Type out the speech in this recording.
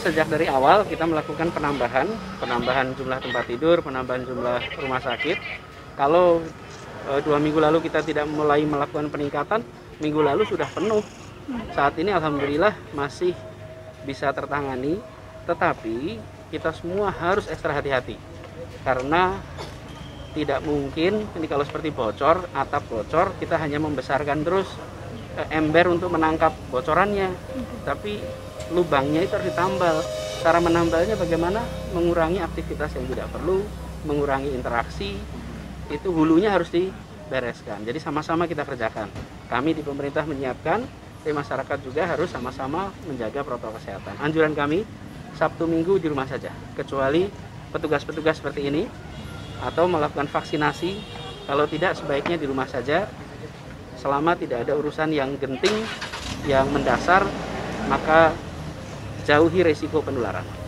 sejak dari awal kita melakukan penambahan, penambahan jumlah tempat tidur, penambahan jumlah rumah sakit. Kalau e, dua minggu lalu kita tidak mulai melakukan peningkatan, minggu lalu sudah penuh. Saat ini alhamdulillah masih bisa tertangani, tetapi kita semua harus ekstra hati-hati karena tidak mungkin ini kalau seperti bocor, atap bocor, kita hanya membesarkan terus ember untuk menangkap bocorannya, tapi lubangnya itu harus ditambal. Cara menambalnya bagaimana? Mengurangi aktivitas yang tidak perlu, mengurangi interaksi, itu hulunya harus dibereskan. Jadi sama-sama kita kerjakan. Kami di pemerintah menyiapkan, tapi masyarakat juga harus sama-sama menjaga protokol kesehatan. Anjuran kami, Sabtu Minggu di rumah saja, kecuali petugas-petugas seperti ini, atau melakukan vaksinasi, kalau tidak sebaiknya di rumah saja, selama tidak ada urusan yang genting, yang mendasar, maka jauhi resiko penularan.